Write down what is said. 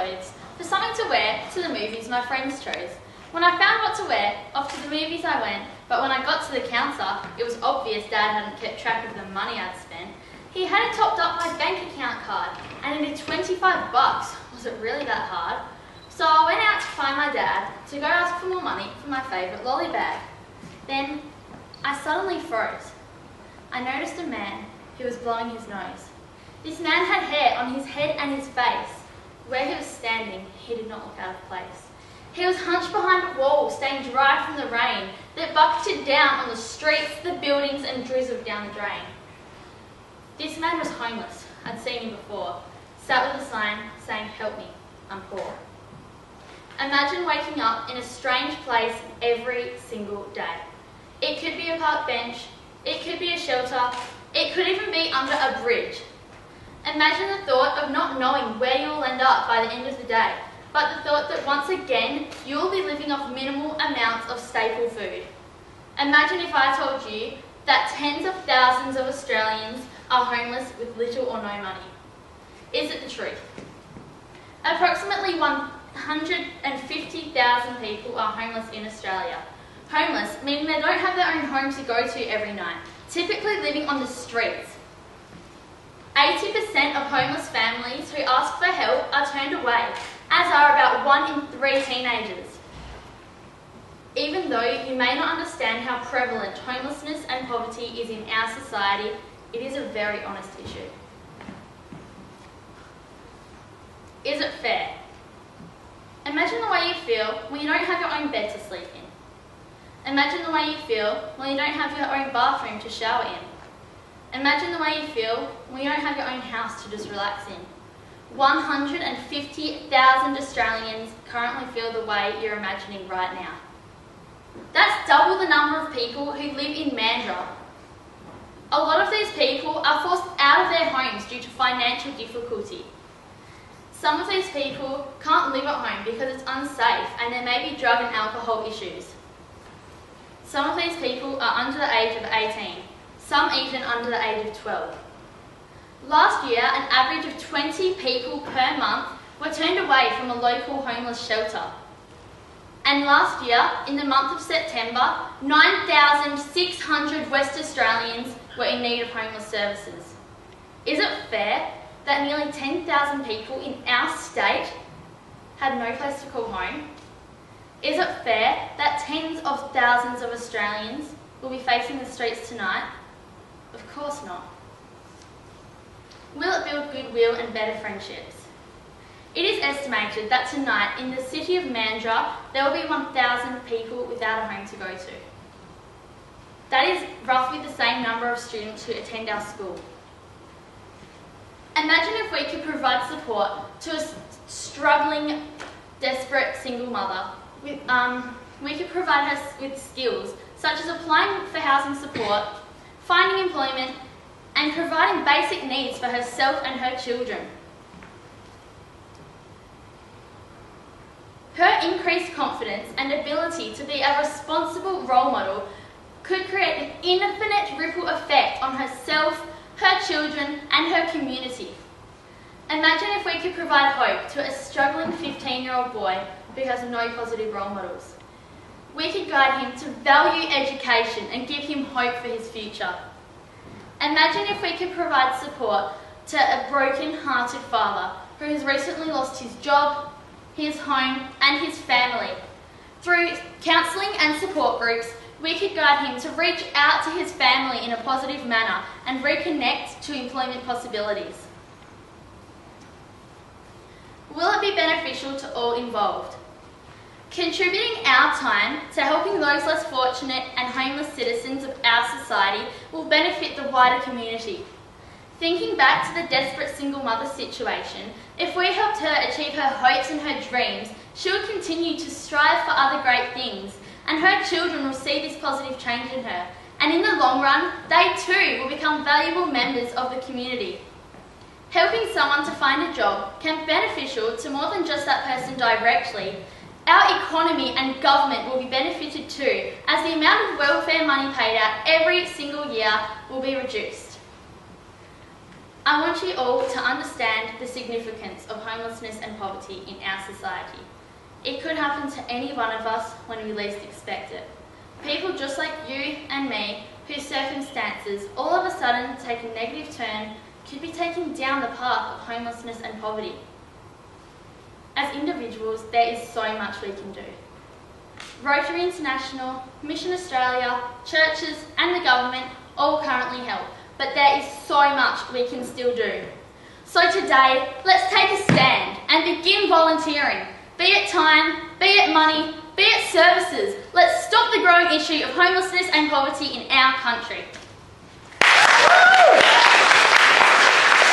clothes, for something to wear to the movies my friends chose. When I found what to wear, off to the movies I went, but when I got to the counter, it was obvious Dad hadn't kept track of the money I'd spent. He hadn't topped up my bank account card, and it had 25 bucks. Was it really that hard? So I went out to find my dad to go ask for more money for my favourite lolly bag. Then I suddenly froze. I noticed a man who was blowing his nose. This man had hair on his head and his face. Where he was standing, he did not look out of place. He was hunched behind a wall, staying dry from the rain that bucketed down on the streets, the buildings, and drizzled down the drain. This man was homeless. I'd seen him before. Sat with a sign saying, Help me, I'm poor. Imagine waking up in a strange place every single day. It could be a park bench, it could be a shelter, it could even be under a bridge. Imagine the thought of not knowing where you will end up by the end of the day, but the thought that once again you will be living off minimal amounts of staple food. Imagine if I told you that tens of thousands of Australians are homeless with little or no money. Is it the truth? Approximately 150,000 people are homeless in Australia. Homeless, meaning they don't have their own home to go to every night, typically living on the streets. 80% of homeless families who ask for help are turned away, as are about one in three teenagers. Even though you may not understand how prevalent homelessness and poverty is in our society, it is a very honest issue. Is it fair? Imagine the way you feel when you don't have your own bed to sleep in. Imagine the way you feel when you don't have your own bathroom to shower in. Imagine the way you feel when you don't have your own house to just relax in. 150,000 Australians currently feel the way you're imagining right now. That's double the number of people who live in Mandurah. A lot of these people are forced out of their homes due to financial difficulty. Some of these people can't live at home because it's unsafe and there may be drug and alcohol issues. Some of these people are under the age of 18, some even under the age of 12. Last year, an average of 20 people per month were turned away from a local homeless shelter. And last year, in the month of September, 9,600 West Australians were in need of homeless services. Is it fair that nearly 10,000 people in our state had no place to call home? Is it fair that tens of thousands of Australians will be facing the streets tonight? Of course not. Will it build goodwill and better friendships? It is estimated that tonight in the city of Mandurah there will be 1,000 people without a home to go to. That is roughly the same number of students who attend our school. Imagine if we could provide support to a struggling, desperate single mother. Um, we could provide her with skills such as applying for housing support, finding employment, and providing basic needs for herself and her children. Her increased confidence and ability to be a responsible role model could create an infinite ripple effect on herself, her children, and her community. Imagine if we could provide hope to a struggling 15 year old boy who has no positive role models. We could guide him to value education and give him hope for his future. Imagine if we could provide support to a broken hearted father who has recently lost his job, his home, and his family. Through counselling and support groups, we could guide him to reach out to his family in a positive manner and reconnect to employment possibilities. Will it be beneficial to all involved? Contributing our time to helping those less fortunate and homeless citizens of our society will benefit the wider community. Thinking back to the desperate single mother situation, if we helped her achieve her hopes and her dreams, she would continue to strive for other great things, and her children will see this positive change in her. And in the long run, they too will become valuable members of the community. Helping someone to find a job can be beneficial to more than just that person directly, our economy and government will be benefited too, as the amount of welfare money paid out every single year will be reduced. I want you all to understand the significance of homelessness and poverty in our society. It could happen to any one of us when we least expect it. People just like you and me, whose circumstances all of a sudden take a negative turn, could be taken down the path of homelessness and poverty. As individuals, there is so much we can do. Rotary International, Mission Australia, churches, and the government all currently help, but there is so much we can still do. So today, let's take a stand and begin volunteering, be it time, be it money, be it services. Let's stop the growing issue of homelessness and poverty in our country.